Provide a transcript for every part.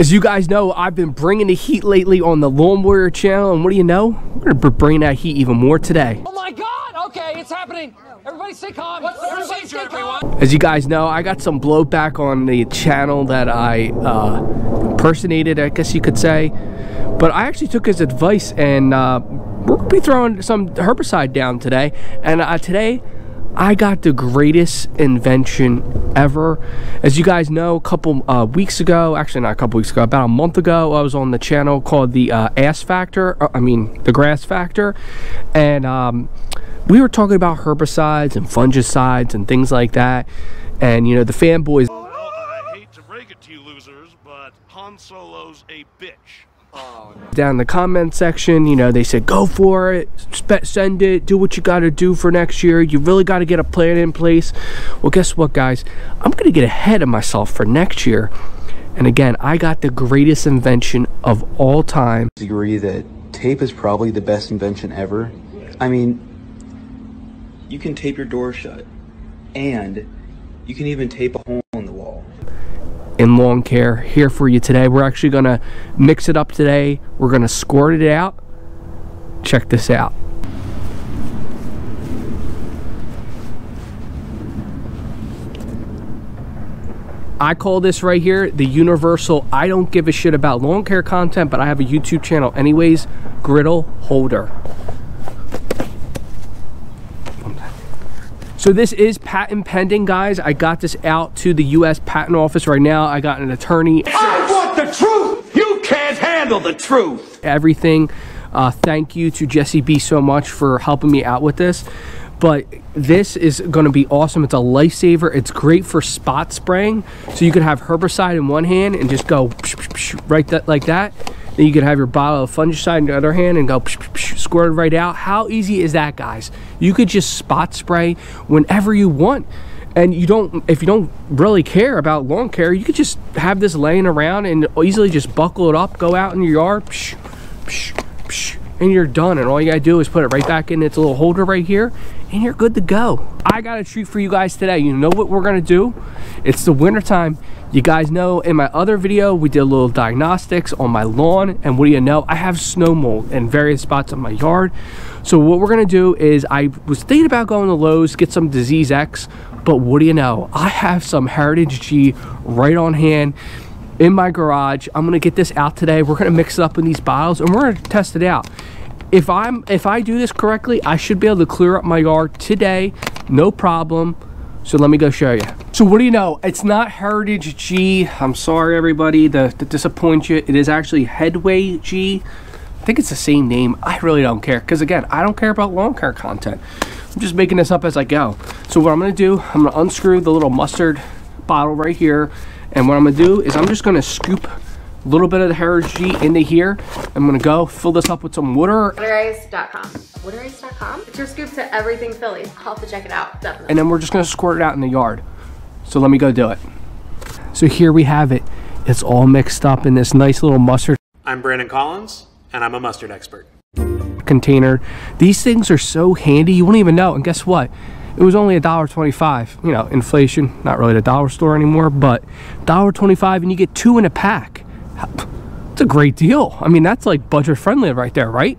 As you guys know, I've been bringing the heat lately on the Lawn Warrior channel, and what do you know? We're gonna be bringing that heat even more today. Oh my God! Okay, it's happening. Everybody stay calm. What's the Everybody procedure, everyone? As you guys know, I got some blowback on the channel that I uh, impersonated, I guess you could say. But I actually took his advice, and uh, we're gonna be throwing some herbicide down today. And uh, today, I got the greatest invention ever. As you guys know, a couple uh, weeks ago, actually not a couple weeks ago, about a month ago, I was on the channel called the uh, Ass Factor, uh, I mean the Grass Factor, and um, we were talking about herbicides and fungicides and things like that. And you know, the fanboys. Well, I hate to break it to you losers, but Han Solo's a bitch. Down in the comment section you know they said go for it. Send it. Do what you got to do for next year. You really got to get a plan in place. Well guess what guys? I'm gonna get ahead of myself for next year. And again i got the greatest invention of all time. Agree that tape is probably the best invention ever. I mean, you can tape your door shut, and you can even tape a hole in the wall. In lawn care here for you today. We're actually gonna mix it up today. We're gonna squirt it out. Check this out. I call this right here the universal I don't give a shit about lawn care content, but I have a YouTube channel anyways, griddle holder. So this is patent pending, guys. I got this out to the US Patent Office right now. I got an attorney, I want the truth! You can't handle the truth! everything. Uh, thank you to Jesse B so much for helping me out with this. But this is going to be awesome. It's a lifesaver. It's great for spot spraying. So you could have herbicide in one hand and just go right that like that. Then you could have your bottle of fungicide in the other hand and go psh, psh, psh, squirt it right out. How easy is that, guys? You could just spot spray whenever you want. And you don't, if you don't really care about lawn care, you could just have this laying around and easily just buckle it up, go out in your yard, psh, psh, psh, and you're done. And all you gotta do is put it right back in its little holder right here, and you're good to go. I got a treat for you guys today. You know what we're gonna do? It's the winter time. You guys know in my other video, we did a little diagnostics on my lawn, and what do you know? I have snow mold in various spots of my yard. So what we're gonna do is I was thinking about going to Lowe's, get some Disease X, but what do you know? I have some Heritage G right on hand in my garage. I'm gonna get this out today. We're gonna mix it up in these bottles and we're gonna test it out. If I'm if I do this correctly, I should be able to clear up my yard today, no problem. So let me go show you. So what do you know? It's not Heritage G. I'm sorry everybody to, to disappoint you. It is actually Headway G. I think it's the same name. I really don't care because again, I don't care about lawn care content. I'm just making this up as I go. So what I'm gonna do, I'm gonna unscrew the little mustard bottle right here. And what I'm gonna do is I'm just gonna scoop a little bit of the Heritage G into here. I'm gonna go fill this up with some water Waterice.com. Waterice.com? It's your scoop to everything Philly. I'll have to check it out, definitely. and then we're just gonna squirt it out in the yard. So let me go do it. So here we have it. It's all mixed up in this nice little mustard I'm Brandon Collins, and I'm a mustard expert. container. These things are so handy, you wouldn't even know. And guess what? It was only a dollar twenty-five. You know, inflation, not really the dollar store anymore, but dollar twenty-five, and you get two in a pack. It's a great deal. I mean, that's like budget friendly right there, right?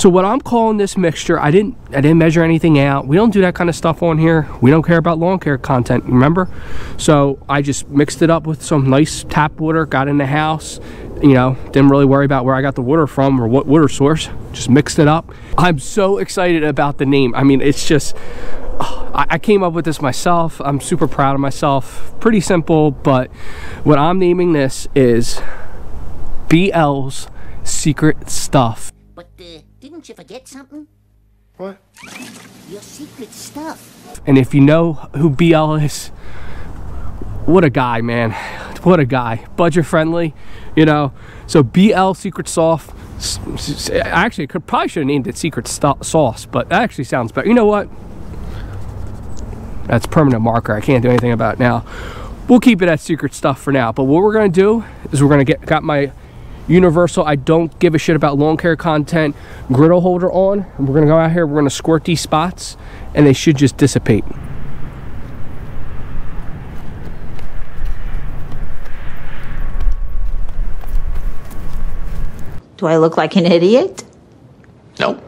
So what I'm calling this mixture, I didn't I didn't measure anything out. We don't do that kind of stuff on here. We don't care about lawn care content, remember? So I just mixed it up with some nice tap water, got in the house, you know, didn't really worry about where I got the water from or what water source. Just mixed it up. I'm so excited about the name. I mean, it's just I I came up with this myself. I'm super proud of myself. Pretty simple, but what I'm naming this is BL's Secret Stuff. But uh, didn't you forget something? What? Your secret stuff. And if you know who BL is, what a guy, man. What a guy. Budget friendly, you know. So BL Secret Sauce. s- s- Actually, could probably should have named it Secret Sto- Sauce, but that actually sounds better. You know what? That's permanent marker. I can't do anything about it now. We'll keep it at secret stuff for now. But what we're gonna do is we're gonna get got my universal i don't give a shit about lawn care content. Griddle holder on and we're gonna go out here we're gonna squirt these spots and they should just dissipate. Do i look like an idiot? Nope.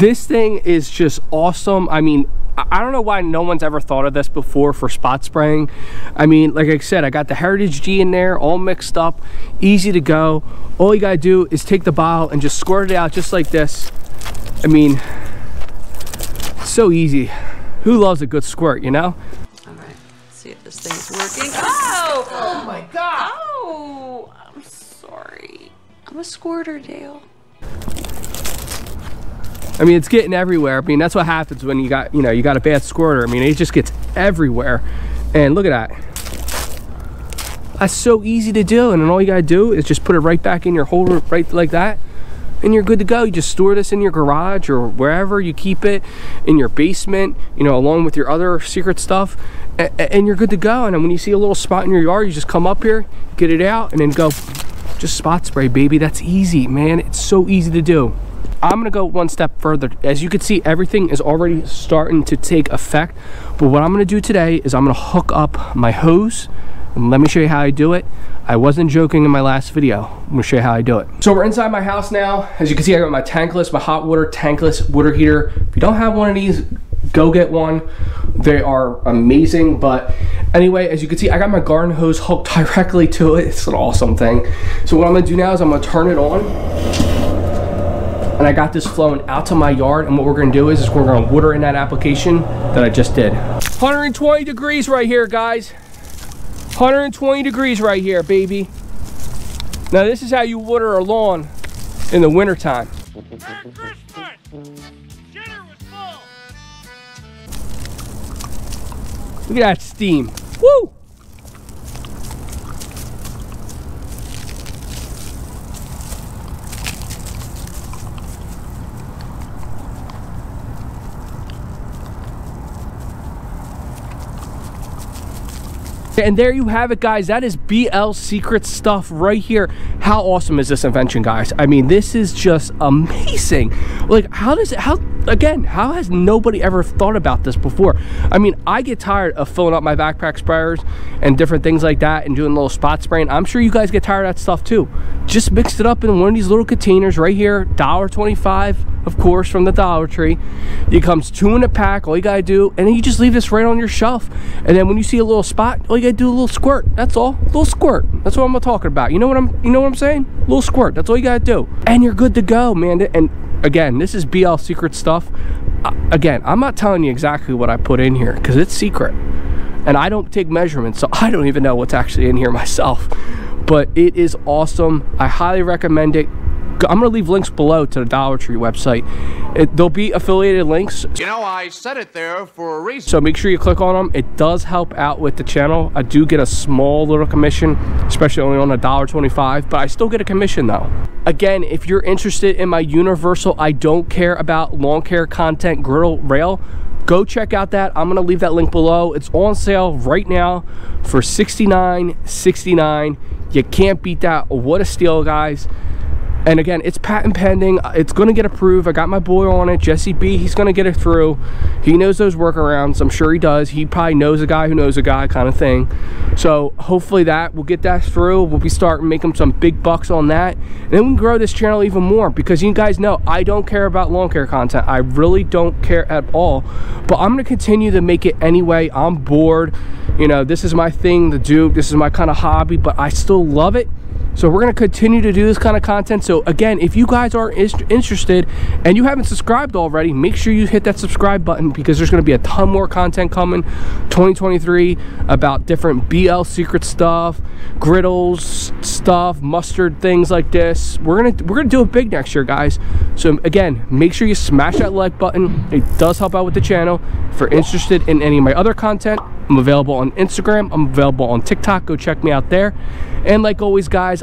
This thing is just awesome. I mean, I don't know why no one's ever thought of this before for spot spraying. I mean, like I said, I got the Heritage G in there, all mixed up, easy to go. All you gotta do is take the bottle and just squirt it out just like this. I mean, so easy. Who loves a good squirt, you know? All right, see if this thing's working. Oh! Oh my god! Oh, I'm sorry. I'm a squirter, Dale. I mean, it's getting everywhere. I mean, that's what happens when you got, you know, you got a bad squirter. I mean, it just gets everywhere. And look at that. That's so easy to do. And then all you gotta do is just put it right back in your holder, right like that. And you're good to go. You just store this in your garage or wherever you keep it, in your basement, you know, along with your other secret stuff. And you're good to go. And then when you see a little spot in your yard, you just come up here, get it out, and then go just spot spray, baby. That's easy, man. It's so easy to do. I'm gonna go one step further. As you can see, everything is already starting to take effect. But what I'm gonna do today is I'm gonna hook up my hose and let me show you how I do it. I wasn't joking in my last video. I'm gonna show you how I do it. So we're inside my house now. As you can see, I got my tankless, my hot water tankless water heater. If you don't have one of these, go get one. They are amazing, but anyway, as you can see, I got my garden hose hooked directly to it. It's an awesome thing. So what I'm gonna do now is I'm gonna turn it on and I got this flowing out to my yard and what we're gonna do is, is we're gonna water in that application that I just did. 120 degrees right here, guys. 120 degrees right here, baby. Now this is how you water a lawn in the wintertime. Look at that steam. Woo! And there you have it, guys. That is BL Secret stuff right here. How awesome is this invention, guys? I mean, this is just amazing. Like, how does it, how, again, how has nobody ever thought about this before? I mean, I get tired of filling up my backpack sprayers and different things like that and doing little spot spraying. I'm sure you guys get tired of that stuff too. Just mix it up in one of these little containers right here, $1.25, of course, from the Dollar Tree. It comes two in a pack, all you gotta do, and then you just leave this right on your shelf. And then when you see a little spot, all you gotta do a little squirt. That's all. A little squirt. That's what I'm talking about. You know what I'm you know what I'm saying? A little squirt. That's all you gotta do. And you're good to go, man. And again, this is BL secret stuff. Uh, again, I'm not telling you exactly what I put in here because it's secret. And I don't take measurements, so I don't even know what's actually in here myself. But it is awesome. I highly recommend it. I'm going to leave links below to the Dollar Tree website. It, there'll be affiliated links. You know, I said it there for a reason. So make sure you click on them. It does help out with the channel. I do get a small little commission, especially only on a dollar twenty-five, but I still get a commission though. Again, if you're interested in my universal, I don't care about lawn care content griddle rail, go check out that i'm gonna leave that link below it's on sale right now for 69.69 you can't beat that what a steal guys and again, it's patent pending. It's going to get approved. I got my boy on it, Jesse B. He's going to get it through. He knows those workarounds. I'm sure he does. He probably knows a guy who knows a guy kind of thing. So hopefully that we'll get that through. We'll be starting making some big bucks on that. And then we can grow this channel even more because you guys know I don't care about lawn care content. I really don't care at all. But I'm going to continue to make it anyway. I'm bored. You know, this is my thing to do. This is my kind of hobby, but I still love it. So we're going to continue to do this kind of content. So again, if you guys are interested and you haven't subscribed already, make sure you hit that subscribe button because there's going to be a ton more content coming 2023 about different BL secret stuff, griddles stuff, mustard things like this. We're going to we're going to do it big next year, guys. So again, make sure you smash that like button. It does help out with the channel. If you're interested in any of my other content, I'm available on Instagram. I'm available on TikTok. Go check me out there. And like always, guys,